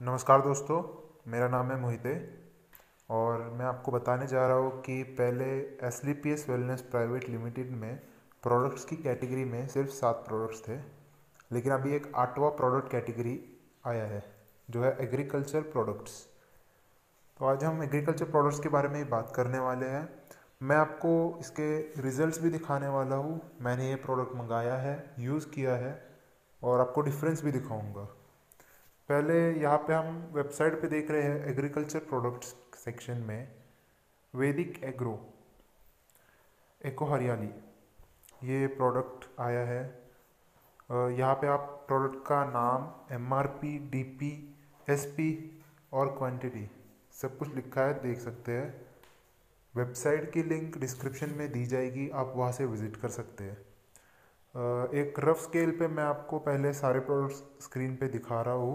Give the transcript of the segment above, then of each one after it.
नमस्कार दोस्तों, मेरा नाम है मोहिते और मैं आपको बताने जा रहा हूँ कि पहले एस ली P S wellness private limited में प्रोडक्ट्स की कैटेगरी में सिर्फ़ सात प्रोडक्ट्स थे, लेकिन अभी एक आठवां प्रोडक्ट कैटेगरी आया है, जो है एग्रीकल्चर प्रोडक्ट्स तो आज हम एग्रीकल्चर प्रोडक्ट्स के बारे में बात करने वाले हैं। मैं आपको इसके रिजल्ट्स भी दिखाने वाला हूँ। मैंने ये प्रोडक्ट मंगाया है यूज़ किया है और आपको डिफरेंस भी दिखाऊँगा। पहले यहाँ पे हम वेबसाइट पे देख रहे हैं एग्रीकल्चर प्रोडक्ट्स सेक्शन में वैदिक एग्रो एको हरियाली ये प्रोडक्ट आया है। यहाँ पे आप प्रोडक्ट का नाम M R P D P S P और क्वांटिटी सब कुछ लिखा है, देख सकते हैं। वेबसाइट की लिंक डिस्क्रिप्शन में दी जाएगी, आप वहाँ से विज़िट कर सकते हैं। एक रफ स्केल पे मैं आपको पहले सारे प्रोडक्ट्स स्क्रीन पे दिखा रहा हूँ।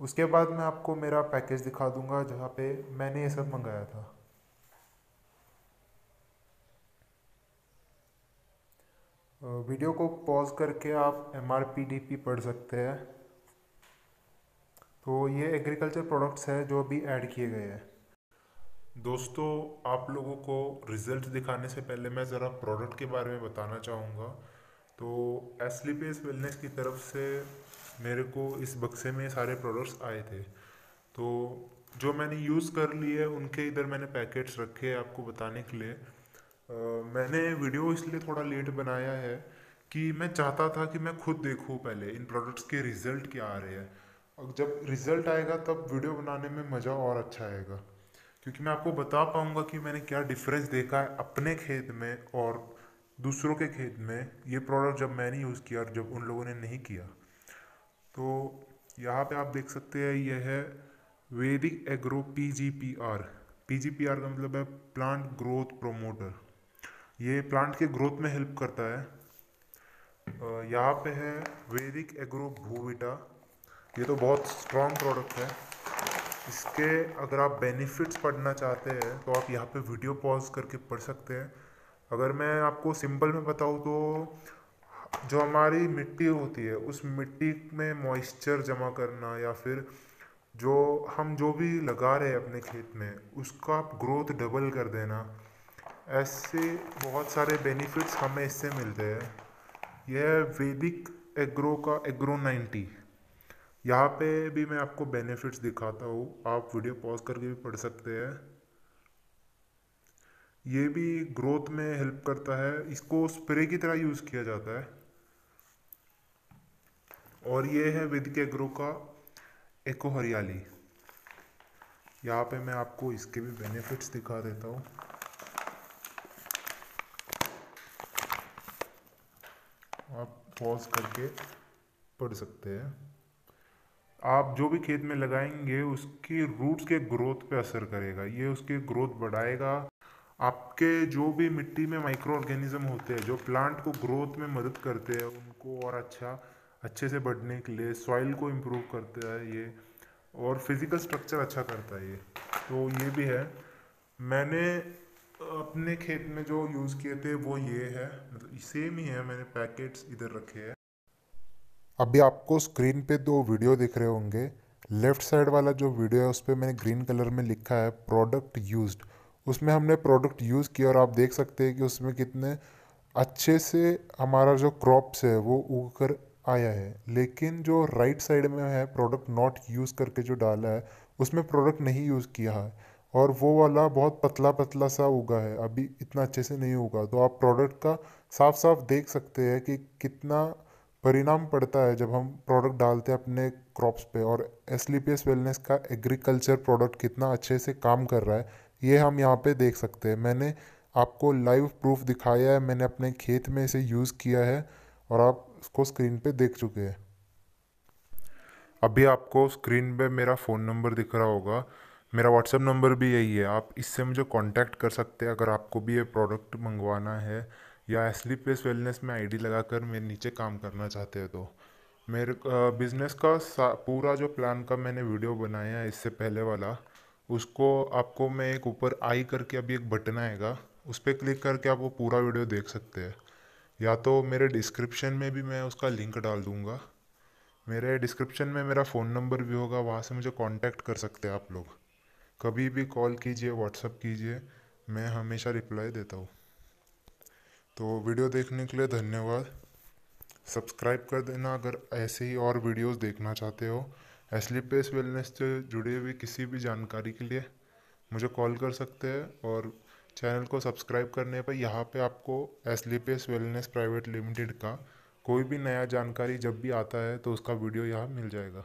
उसके बाद मैं आपको मेरा पैकेज दिखा दूँगा जहाँ पे मैंने ये सब मंगाया था। वीडियो को पॉज करके आप M R P D P पढ़ सकते हैं। तो ये एग्रीकल्चर प्रोडक्ट्स है जो अभी ऐड किए गए हैं। दोस्तों, आप लोगों को रिज़ल्ट दिखाने से पहले मैं ज़रा प्रोडक्ट के बारे में बताना चाहूँगा। तो एसलीपीएस वेलनेस की तरफ़ से मेरे को इस बक्से में सारे प्रोडक्ट्स आए थे। तो जो मैंने यूज़ कर लिए उनके इधर मैंने पैकेट्स रखे आपको बताने के लिए। आ, मैंने वीडियो इसलिए थोड़ा लेट बनाया है कि मैं चाहता था कि मैं खुद देखूँ पहले इन प्रोडक्ट्स के रिज़ल्ट क्या आ रहे हैं। और जब रिज़ल्ट आएगा तब वीडियो बनाने में मज़ा और अच्छा आएगा। क्योंकि मैं आपको बता पाऊँगा कि मैंने क्या डिफरेंस देखा है अपने खेत में और दूसरों के खेत में ये प्रोडक्ट जब मैंने यूज़ किया और जब उन लोगों ने नहीं किया तो यहाँ पे आप देख सकते हैं ये है Vedic agro P G P R P G P R का मतलब है प्लांट ग्रोथ प्रोमोटर ये प्लांट के ग्रोथ में हेल्प करता है। यहाँ पे है वेदिक एग्रो भूविटा ये तो बहुत स्ट्रॉन्ग प्रोडक्ट है। इसके अगर आप बेनिफिट्स पढ़ना चाहते हैं तो आप यहाँ पे वीडियो पॉज करके पढ़ सकते हैं। अगर मैं आपको सिंपल में बताऊँ तो जो हमारी मिट्टी होती है, उस मिट्टी में मॉइस्चर जमा करना या फिर जो हम जो भी लगा रहे हैं अपने खेत में, उसका ग्रोथ डबल कर देना। ऐसे बहुत सारे बेनिफिट्स हमें इससे मिलते हैं। यह वैदिक एग्रो का एग्रो नाइन्टी। यहाँ पे भी मैं आपको बेनिफिट्स दिखाता हूँ। आप वीडियो पॉज करके भी पढ़ सकते हैं। ये भी ग्रोथ में हेल्प करता है। इसको स्प्रे की तरह यूज़ किया जाता है। और ये है विद के एग्रो का एको हरियाली। यहाँ पे मैं आपको इसके भी बेनिफिट्स दिखा देता हूँ। आप पॉज करके पढ़ सकते हैं। आप जो भी खेत में लगाएँगे, उसकी रूट्स के ग्रोथ पे असर करेगा। ये उसके ग्रोथ बढ़ाएगा। आपके जो भी मिट्टी में माइक्रो ऑर्गेनिज्म होते हैं, जो प्लांट को ग्रोथ में मदद करते हैं, उनको और अच्छा अच्छे से बढ़ने के लिए सॉइल को इम्प्रूव करता है ये, और फ़िज़िकल स्ट्रक्चर अच्छा करता है ये। तो ये भी है। मैंने अपने खेत में जो यूज़ किए थे, वो ये है। मतलब सेम ही है, मैंने पैकेट्स इधर रखे हैं। अभी आपको स्क्रीन पे दो वीडियो दिख रहे होंगे। लेफ़्ट साइड वाला जो वीडियो है, उस पर मैंने ग्रीन कलर में लिखा है प्रोडक्ट यूज्ड उसमें हमने प्रोडक्ट यूज़ किया और आप देख सकते हैं कि उसमें कितने अच्छे से हमारा जो क्रॉप्स है, वो उग कर आया है। लेकिन जो राइट साइड में है प्रोडक्ट नॉट यूज़ करके जो डाला है, उसमें प्रोडक्ट नहीं यूज़ किया है। और वो वाला बहुत पतला पतला सा उगा है, अभी इतना अच्छे से नहीं उगा। तो आप प्रोडक्ट का साफ़ साफ़ देख सकते हैं कि कितना परिणाम पड़ता है जब हम प्रोडक्ट डालते हैं अपने क्रॉप्स पे। और एस वेलनेस का एग्रीकल्चर प्रोडक्ट कितना अच्छे से काम कर रहा है। ये हम यहाँ पे देख सकते हैं। मैंने आपको लाइव प्रूफ दिखाया है, मैंने अपने खेत में इसे यूज़ किया है और आप उसको स्क्रीन पे देख चुके हैं। अभी आपको स्क्रीन पे मेरा फ़ोन नंबर दिख रहा होगा। मेरा व्हाट्सएप नंबर भी यही है। आप इससे मुझे कांटेक्ट कर सकते हैं अगर आपको भी ये प्रोडक्ट मंगवाना है या एसली प्लेस वेलनेस में आईडी लगाकर मेरे नीचे काम करना चाहते हैं तो। मेरे बिज़नेस का पूरा जो प्लान का मैंने वीडियो बनाया है इससे पहले वाला उसको आपको मैं एक ऊपर आई करके अभी एक बटन आएगा, उस पर क्लिक करके आप वो पूरा वीडियो देख सकते हैं। या तो मेरे डिस्क्रिप्शन में भी मैं उसका लिंक डाल दूँगा। मेरे डिस्क्रिप्शन में मेरा फ़ोन नंबर भी होगा, वहाँ से मुझे कांटेक्ट कर सकते हैं आप लोग। कभी भी कॉल कीजिए व्हाट्सअप कीजिए, मैं हमेशा रिप्लाई देता हूँ। तो वीडियो देखने के लिए धन्यवाद। सब्सक्राइब कर देना अगर ऐसे ही और वीडियोस देखना चाहते हो। एसलीपेस वेलनेस से जुड़ी हुई किसी भी जानकारी के लिए मुझे कॉल कर सकते हैं और चैनल को सब्सक्राइब करने पर यहाँ पे आपको एसलीपेस वेलनेस प्राइवेट लिमिटेड का कोई भी नया जानकारी जब भी आता है तो उसका वीडियो यहाँ मिल जाएगा।